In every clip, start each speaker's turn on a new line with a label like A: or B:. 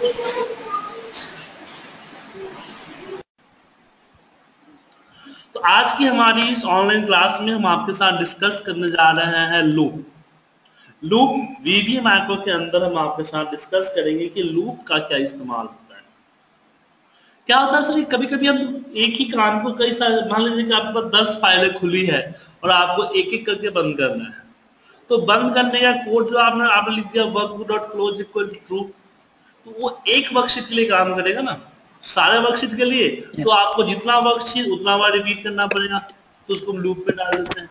A: तो आज की हमारी इस ऑनलाइन क्लास में हम आपके साथ डिस्कस करने जा रहे हैं लूप लूप वीवी माइक्रो के अंदर हम आपके साथ डिस्कस करेंगे कि लूप का क्या इस्तेमाल होता है। क्या होता है, सर कभी कभी हम एक ही काम को कई सारे, मान लीजिए कि आपके पास दस फाइलें खुली है और आपको एक एक करके बंद करना है। तो बंद करने का कोड जो आपने आपने लिख दिया work dot close equal to true तो वो एक वर्कशीट के लिए काम करेगा ना? सारे वर्कशीट के लिए? तो आपको जितना वर्कशीट उतना बार रिपीट करना पड़ेगा। तो उसको हम लूप में डाल देते हैं।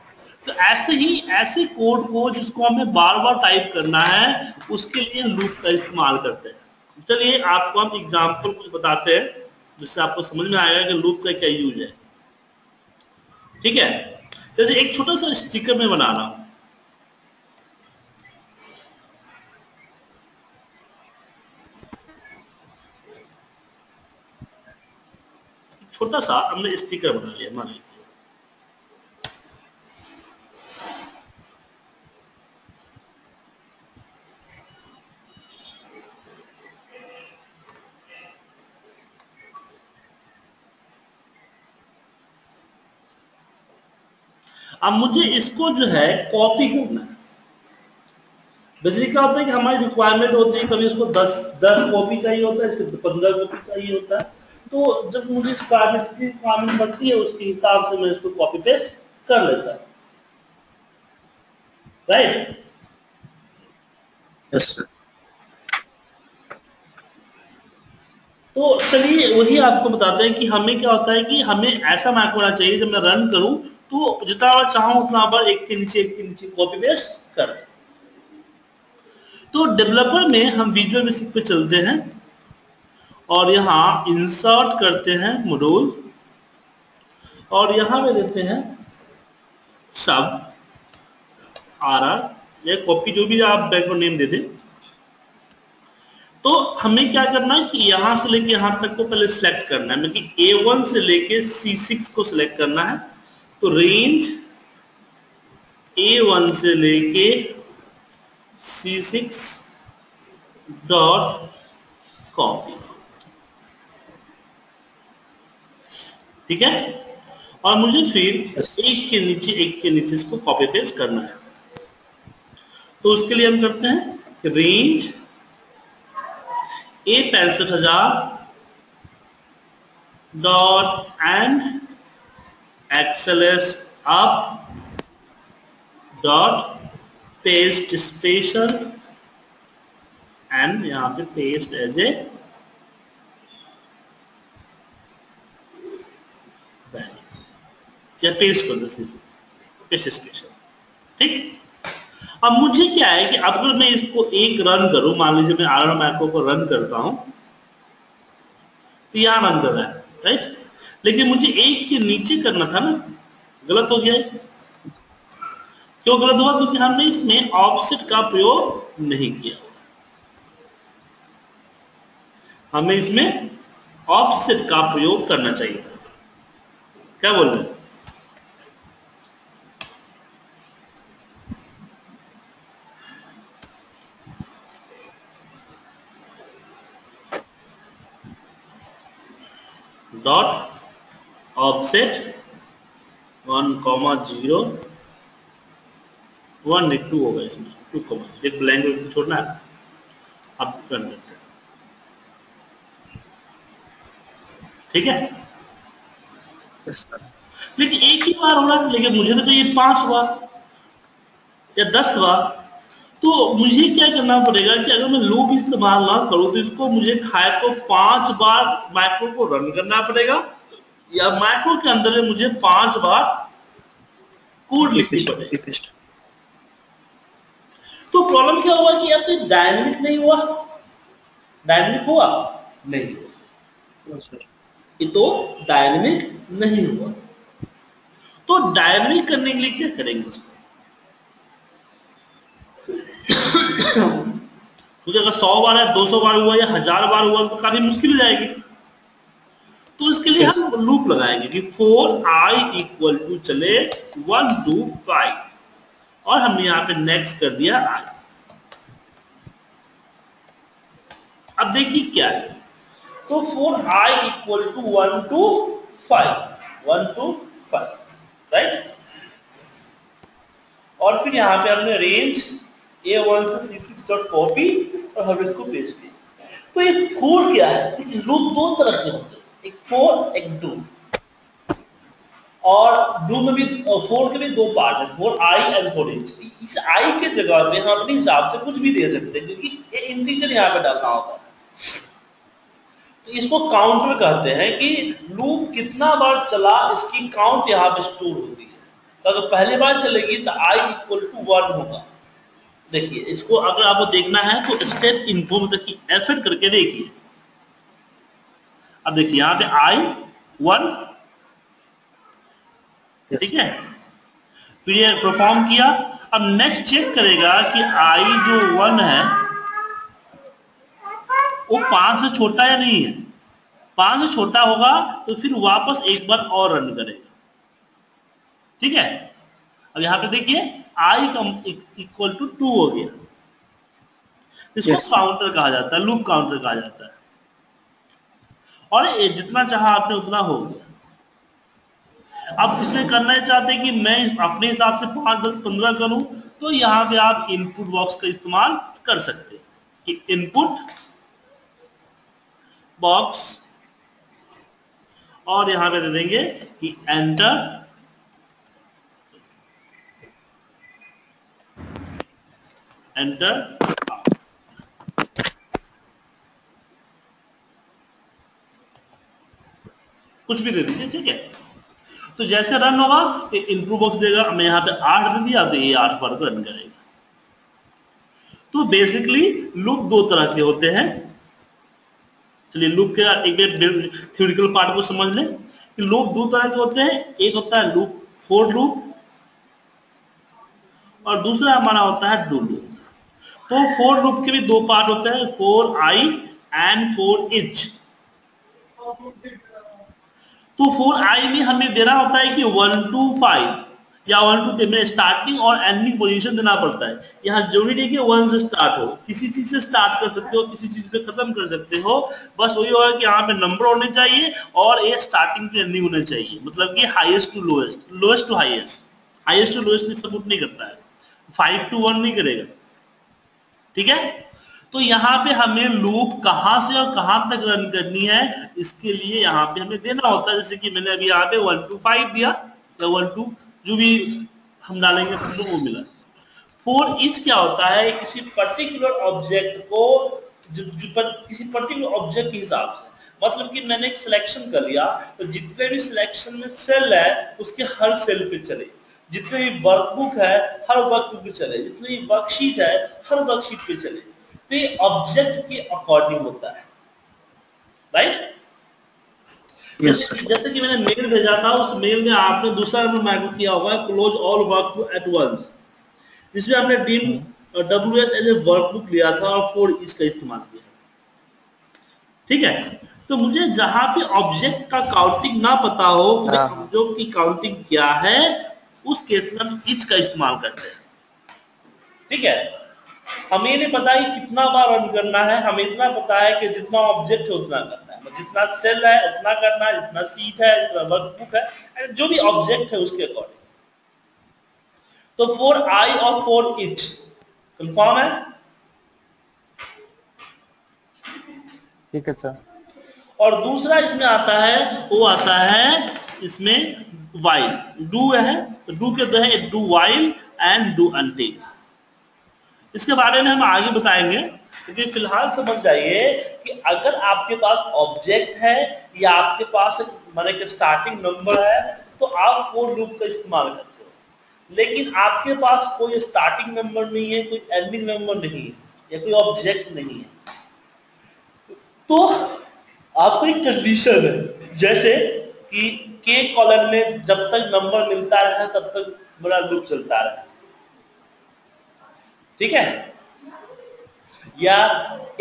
A: तो ऐसे ही ऐसे कोड को जिसको हमें बार बार टाइप करना है उसके लिए लूप का इस्तेमाल करते हैं। चलिए आपको हम एग्ज़ाम्पल कुछ बताते हैं जिससे आपको समझ में आएगा कि लूप का क्या यूज़ है। ठीक है? जैसे एक छोटा सा स्टिकर में बना रहा हूँ। छोटा सा हमने स्टिकर बना लिया, मान लीजिए। अब मुझे इसको जो है कॉपी करना है। बेसिकली क्या होता है कि हमारी रिक्वायरमेंट होती है, कभी उसको 10 10 कॉपी चाहिए होता है, इसके 15 कॉपी चाहिए होता है। तो जब मुझे इस की रिक्वायरमेंट पड़ती है उसके हिसाब से मैं इसको कॉपी पेस्ट कर लेता हूँ। राइट
B: यस सर
A: तो चलिए वही आपको बताते हैं कि हमें क्या होता है कि हमें ऐसा मैक होना चाहिए जब मैं रन करूँ तो जितना बार चाहूँ उतना बार एक के नीचे एक के नीचे कॉपी पेस्ट कर। तो डेवलपर में हम विजुअल बेसिक पे चलते हैं। और यहाँ इंसर्ट करते हैं मॉड्यूल और यहाँ में देते हैं सब आर आर या कॉपी जो भी आप बैकग्राउंड नेम दे दें। तो हमें क्या करना है कि यहाँ से लेके यहाँ तक को पहले सिलेक्ट करना है। मतलब ए वन से लेके सी सिक्स को सिलेक्ट करना है। तो रेंज ए वन से लेके सी सिक्स डॉट कॉपी ठीक है? और मुझे फिर एक के नीचे, एक के नीचे इसको कॉपी पेस्ट करना है। तो उसके लिए हम करते हैं रेंज ए पैंसठ हज़ार dot end XLS up dot paste special and यहाँ पे पेस्ट एज ए या दो सिर्फ़ स्पेशल ठीक? अब मुझे क्या है कि अगर मैं इसको एक रन करूँ, मान लीजिए मैं आर मैको को रन करता हूँ तो यहाँ रन कर रहा है राइट लेकिन मुझे एक के नीचे करना था ना, गलत हो गया है क्यों गलत हुआ? क्योंकि हमने इसमें ऑफसेट का प्रयोग नहीं किया हमें इसमें ऑफसेट का प्रयोग करना चाहिए क्या बोल रहे हैं? Dot offset one comma zero one two होगा इसमें टू कॉमा एक ब्लैंक तो छोड़ना है अब कर लेते हैं। ठीक है? लेकिन एक ही बार हो रहा लेकिन मुझे तो ये पाँच हुआ या दस बार तो मुझे क्या करना पड़ेगा कि अगर मैं लूप इस्तेमाल ना करूँ तो इसको मुझे खाए को पाँच बार माइक्रो को रन करना पड़ेगा। या माइक्रो के अंदर में मुझे पाँच बार कोड लिखनी पड़ेगी। तो प्रॉब्लम क्या हुआ कि अब तो डायनेमिक नहीं हुआ? डायनेमिक हुआ? नहीं हुआ। ये तो डायनेमिक नहीं हुआ। तो डायनेमिक करने के लिए क्या करेंगे इसको क्योंकि अगर सौ बार है, दो सौ बार हुआ या हज़ार बार हुआ तो काफ़ी मुश्किल हो जाएगी। तो इसके लिए हम लूप लगाएँगे कि फोर आई इक्वल टू चले वन टू फाइव और हमने यहाँ पे नेक्स्ट कर दिया आई अब देखिए क्या है। तो for I equal to one to five one to five right और फिर यहाँ पे हमने रेंज ए वन से सी सिक्स डॉट कॉपी और हम इसको पेश किया। तो ये फोर क्या है? देखिए लूप दो तरह के होते हैं। एक फोर एक डू और डू में भी फोर के भी दो पार्ट है। For I and for each इस आई के जगह पे हम अपने हिसाब से कुछ भी दे सकते हैं, क्योंकि ये इंटीजर यहाँ पे डालना होता है। तो इसको काउंटर कहते हैं कि लूप कितना बार चला, इसकी काउंट यहाँ पे स्टोर होती है। तो अगर पहली बार चलेगी तो आई इक्वल टू वन होगा। देखिए इसको अगर आपको देखना है तो स्टेप इनको मतलब की एफर्ट करके देखिए। अब देखिए यहाँ पे आई वन ठीक है? फिर ये परफॉर्म किया। अब नेक्स्ट चेक करेगा कि आई जो वन है वो पाँच से छोटा या नहीं है? पाँच से छोटा होगा तो फिर वापस एक बार और रन करेगा। ठीक है? अब यहाँ पे देखिए I come equal to two हो गया। इसको yes. काउंटर कहा जाता है लूप काउंटर कहा जाता है। और जितना चाहा आपने उतना हो गया। अब इसमें करना चाहते हैं कि मैं अपने हिसाब से पाँच दस पंद्रह करूँ तो यहाँ पे आप इनपुट बॉक्स का इस्तेमाल कर सकते हैं। कि इनपुट बॉक्स और यहाँ पे दे देंगे कि एंटर एंटर कुछ भी दे दीजिए, ठीक है? तो जैसे रन होगा इनपुट बॉक्स देगा मैं यहाँ पे आठ दे दिया तो ये आठ बार रन करेगा। तो बेसिकली लूप दो तरह के होते हैं। चलिए लूप के एक थ्योरिटिकल पार्ट को समझ लें। कि लूप दो तरह के होते हैं। एक होता है लूप फोर लूप और दूसरा हमारा होता है डू लूप तो फोर लूप के भी दो पार्ट होते हैं, for I and for each तो फोर आई में हमें देना होता है कि वन, टू, फाइव, या वन, टू में स्टार्टिंग और एंडिंग पोजीशन देना पड़ता है। यहाँ ज़रूरी नहीं कि वन से स्टार्ट हो। किसी चीज़ से स्टार्ट कर सकते हो, किसी चीज़ पे खत्म कर सकते हो। बस वही होगा कि यहाँ पे नंबर होने चाहिए और ये स्टार्टिंग पे एंडिंग होने चाहिए। मतलब कि highest to lowest lowest to highest highest to lowest में सपोर्ट नहीं करता है। फाइव टू वन नहीं करेगा। ठीक है? तो यहाँ पे हमें लूप कहाँ से और कहाँ तक रन करनी है इसके लिए यहाँ पे हमें देना होता है। जैसे कि मैंने अभी यहाँ पे वन टू फाइव दिया या वन टू जो भी हम डालेंगे तो वो मिला। फोर इंच क्या होता है? किसी पर्टिकुलर ऑब्जेक्ट को जो, जो पर, किसी पर्टिकुलर ऑब्जेक्ट के हिसाब से। मतलब कि मैंने एक सिलेक्शन कर लिया तो जितने भी सिलेक्शन में सेल है उसके हर सेल पे चले जितने भी वर्कबुक है हर वर्कबुक पे चले। जितने भी वर्कशीट है हर वर्कशीट पे चले। पे ऑब्जेक्ट के अकॉर्डिंग होता है। राइट yes, जैसे कि मैंने मेल भेजा था उस मेल में आपने दूसरा नंबर मैगो किया होगा close all work at once जिसमें आपने dim W S as a workbook लिया था और फोर इसका इस्तेमाल किया। ठीक है? तो मुझे जहाँ पे ऑब्जेक्ट का काउंटिंग ना पता हो जो हाँ। की काउंटिंग क्या है उस केस में हम इच का इस्तेमाल करते हैं। ठीक है? हमें नहीं पता है कितना बार रन करना है हमें इतना पता है कि जितना ऑब्जेक्ट है उतना करना है। जितना सेल है उतना करना है जितना सीट है जितना वर्कबुक है जो भी ऑब्जेक्ट है उसके अकॉर्डिंग तो फोर आई और फोर इट कंफर्म है?
B: ठीक है सर
A: और दूसरा इसमें आता है वो आता है इसमें वाइल डू है डू के दो है do while and do until इसके बारे में हम आगे बताएँगे, क्योंकि फ़िलहाल समझ जाइए कि अगर आपके पास ऑब्जेक्ट है या आपके पास माने कि स्टार्टिंग नंबर है तो आप फोर लूप का इस्तेमाल करते हो। लेकिन आपके पास कोई स्टार्टिंग नंबर नहीं है, कोई एंडिंग नंबर नहीं है, या कोई ऑब्जेक्ट नहीं है। तो आपको एक कंडीशन है, जैसे कि के कॉलम में जब तक नंबर मिलता रहे तब तक बड़ा लूप चलता रहे ठीक है? या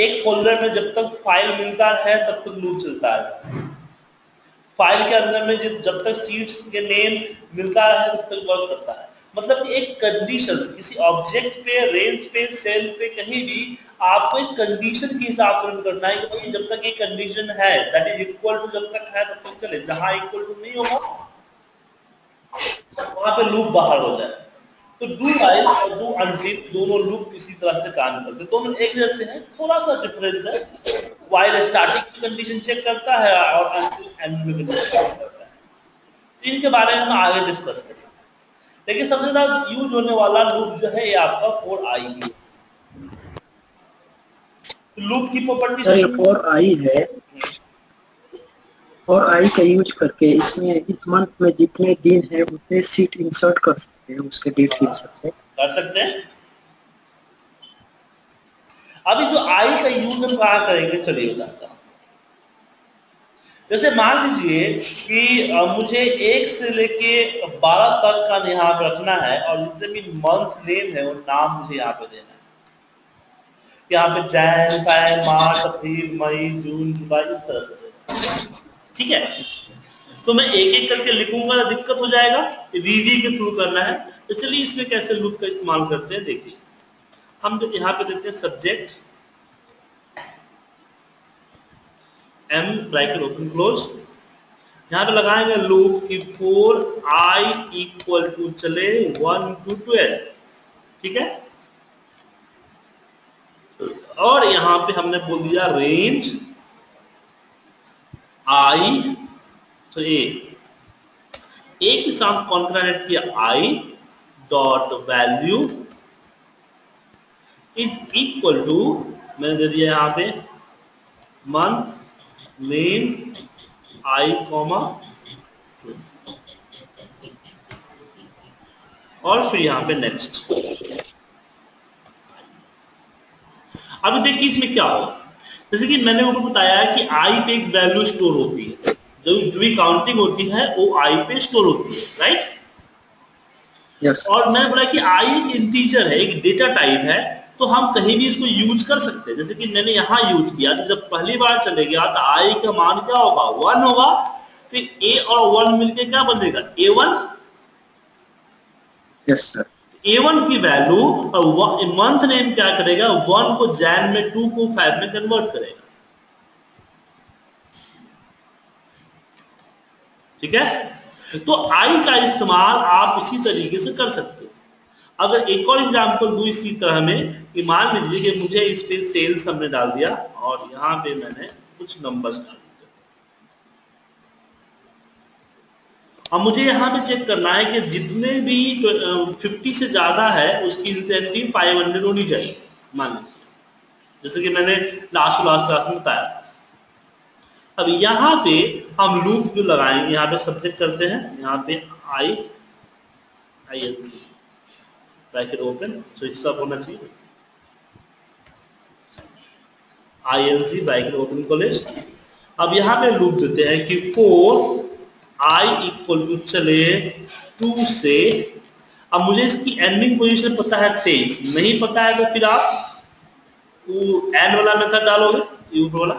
A: एक फोल्डर में जब तक फ़ाइल मिलता है, तब तक लूप चलता है। फ़ाइल के अंदर में जब तक सीट्स के नेम मिलता है, तब तक वर्क करता है। मतलब कि एक कंडीशन किसी ऑब्जेक्ट पे रेंज पे सेल पे, कहीं भी आपको एक कंडीशन के हिसाब से रन करना है कि जब तक ये कंडीशन है दैट इज़ इक्वल टू जब तक है, तब तक चले। जहाँ इक्वल टू नहीं होगा, वहाँ पे लूप बाहर हो जाए। तो डू वाइल और डू अनटिल दोनों लूप किसी तरह से काम करते हैं। दोनों एक जैसे हैं थोड़ा सा डिफरेंस है। वाइल स्टार्टिंग की कंडीशन चेक करता है और अनटिल एंड में कंडीशन चेक करता है। तो इनके बारे में हम आगे डिस्कस करेंगे। लेकिन सबसे ज़्यादा यूज़ होने वाला लूप जो है ये आपका फोर आई है। लूप की प्रॉपर्टी
C: सर फोर आई है। और आई का यूज़ करके इसमें इस मंथ में जितने दिन है उतने सीट इंसर्ट कर सकते हैं उसके डेट के हिसाब से
A: कर सकते हैं। अभी जो आई का यूज़ हम कहा करेंगे? चलिए बताता हूँ। जैसे मान लीजिए कि मुझे एक से लेके बारह तक का यहाँ पे रखना है और जितने भी मंथ नेम है, वो नाम मुझे यहाँ पे देना है। यहाँ पे जैन फ़ैन मार्च, अप्रैल, मई, जून, जुलाई, इस तरह से ठीक है? तो मैं एक एक करके लिखूँगा, दिक्कत हो जाएगा वीवी के थ्रू करना है। तो चलिए इसमें कैसे लुक का इस्तेमाल करते हैं, देखिए। हम जो यहाँ पे देते हैं subject M bracket open close यहाँ पे लगाएँगे लूप की फोर आई इक्वल टू चले वन टू ट्वेल्व ठीक है? और यहाँ पे हमने बोल दिया रेंज आई तो ए ए के साथ कॉन्ट्रानेट किया? I dot value is equal to मैंने दे दिया यहाँ पे मंथ नेम आई कॉमा और फिर यहाँ पे नेक्स्ट अभी देखिए इसमें क्या होगा। जैसे कि मैंने ऊपर बताया कि आई पे एक वैल्यू स्टोर होती है। जो जो भी काउंटिंग होती है वो आई पे स्टोर होती है राइट
C: यस
A: और मैंने बोला कि आई एक इंटीजर है एक डेटा टाइप है तो हम कहीं भी इसको यूज़ कर सकते हैं। जैसे कि मैंने यहाँ यूज़ किया तो जब पहली बार चले गया तो आई का मान क्या होगा? वन होगा। फिर ए और वन मिलके क्या बनेगा? A one
C: yes sir
A: A one की वैल्यू और मंथ नेम क्या करेगा? वन को जैन में टू को फाइव में कन्वर्ट करेगा। ठीक है? तो आई का इस्तेमाल आप इसी तरीके से कर सकते हो। अगर एक और एग्ज़ाम्पल दू इसी तरह में कि मान लीजिए कि मुझे इस पे सेल्स हमने डाल दिया और यहाँ पे मैंने कुछ नंबर्स डाल दिए। अब मुझे यहाँ पे चेक करना है कि जितने भी फिफ्टी से ज़्यादा है, उसकी इंसेंटिव फाइव हंड्रेड होनी चाहिए, मान लीजिए। जैसे कि मैंने लास्ट लास्ट क्लास में बताया था। अब यहाँ पे हम लूप जो लगाएँगे, यहाँ पे सब्जेक्ट करते हैं, यहाँ पे I I N C bracket open तो ये होना चाहिए। I N C bracket open college अब यहाँ पे लूप देते हैं कि फोर आई इक्वल टू चले टू से, अब मुझे इसकी एंडिंग पोजीशन पता है तेईस। नहीं पता है तो फिर आप एन वाला मेथड डालोगे ये ऊपर वाला।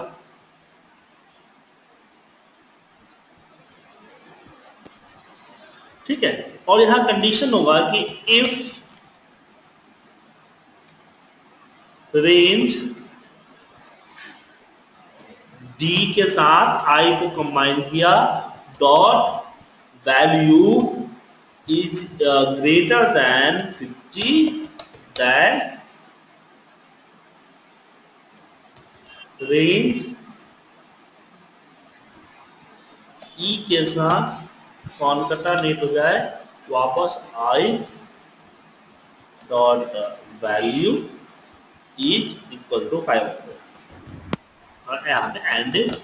A: ठीक है? और यहाँ कंडीशन होगा कि इफ़ रेंज डी के साथ आई को कंबाइन किया dot value is greater than 50 than range E के साथ कौन कटा नेट हो जाए, वापस I dot value is equal to five और यहाँ पे एंड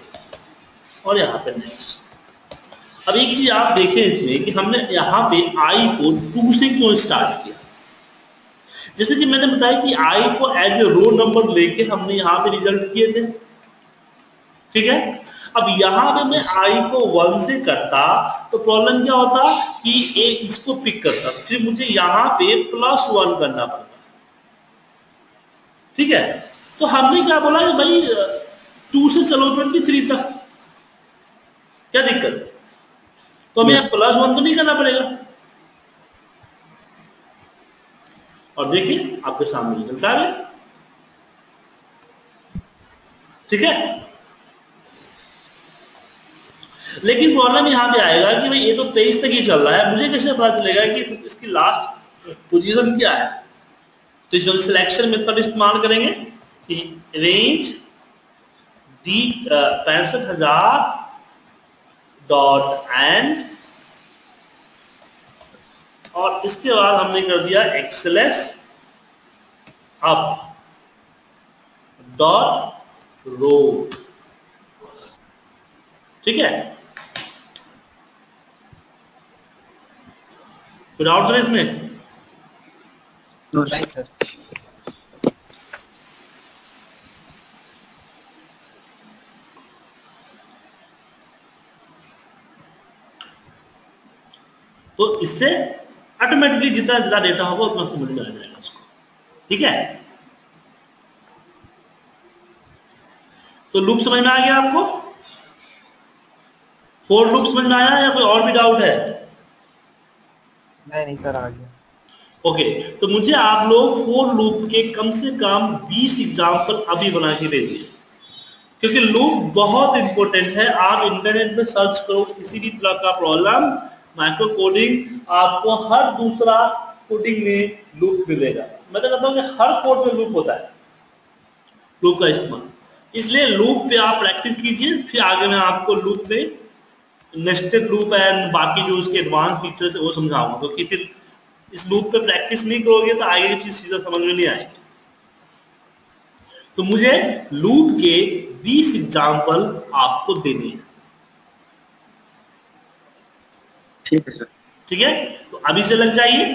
A: और यहाँ पे नेक्स्ट अब एक चीज़ आप देखें इसमें कि हमने यहाँ पे आई को टू से क्यों स्टार्ट किया? जैसे कि मैंने बताया कि आई को एज ए रो नंबर लेके हमने यहाँ पे रिज़ल्ट किए थे। ठीक है? अब यहाँ पे मैं आई को वन से करता तो प्रॉब्लम क्या होता कि ए इसको पिक करता। फिर मुझे यहाँ पे प्लस वन करना पड़ता। ठीक है? तो हमने क्या बोला कि भाई टू से चलो ट्वेंटी थ्री तक। क्या दिक्कत? तो हमें
C: Yes.
A: प्लस वन तो नहीं करना पड़ेगा। और देखिए आपके सामने रिज़ल्ट आ गया। ठीक है? लेकिन प्रॉब्लम यहाँ पे आएगा कि भाई ये तो तेईस तक ही चल रहा है। मुझे कैसे पता चलेगा कि इसकी लास्ट पोजीशन क्या है? तो इसमें सिलेक्शन मेथड इस्तेमाल करेंगे, कि रेंज दी पैंसठ हज़ार डॉट एंड और इसके बाद हमने कर दिया एक्सलेस अप डॉट रो ठीक है? कोई डाउट है इसमें?
B: सर
A: तो इससे ऑटोमेटिकली जितना ज़्यादा डेटा होगा उतना समझ में आ जाएगा उसको। ठीक है? तो लूप समझ में आ गया आपको? फोर लूप समझ में आया या कोई और भी डाउट है?
B: नहीं नहीं सर आ गया।
A: ओके तो मुझे आप लोग फोर लूप के कम से कम 20 एग्ज़ाम्पल अभी बना के भेजिए। क्योंकि लूप बहुत इंपॉर्टेंट है। आप इंटरनेट में सर्च करो किसी भी तरह का प्रॉब्लम माइक्रो कोडिंग आपको हर दूसरा कोडिंग में लूप मिलेगा। मैं तो कहता हूँ कि हर कोड में लूप होता है लूप का इस्तेमाल। इसलिए लूप पे आप प्रैक्टिस कीजिए, फिर आगे मैं आपको लूप में नेस्टेड लूप एंड बाकी जो उसके एडवांस फीचर्स है वो समझाऊँगा, क्योंकि फिर इस लूप पे प्रैक्टिस नहीं करोगे तो आगे की चीज़ चीज़ें समझ में नहीं आएगी। तो मुझे लूप के 20 एग्ज़ाम्पल आपको देने हैं।
C: ठीक है सर।
A: ठीक है? तो अभी से लग जाइए।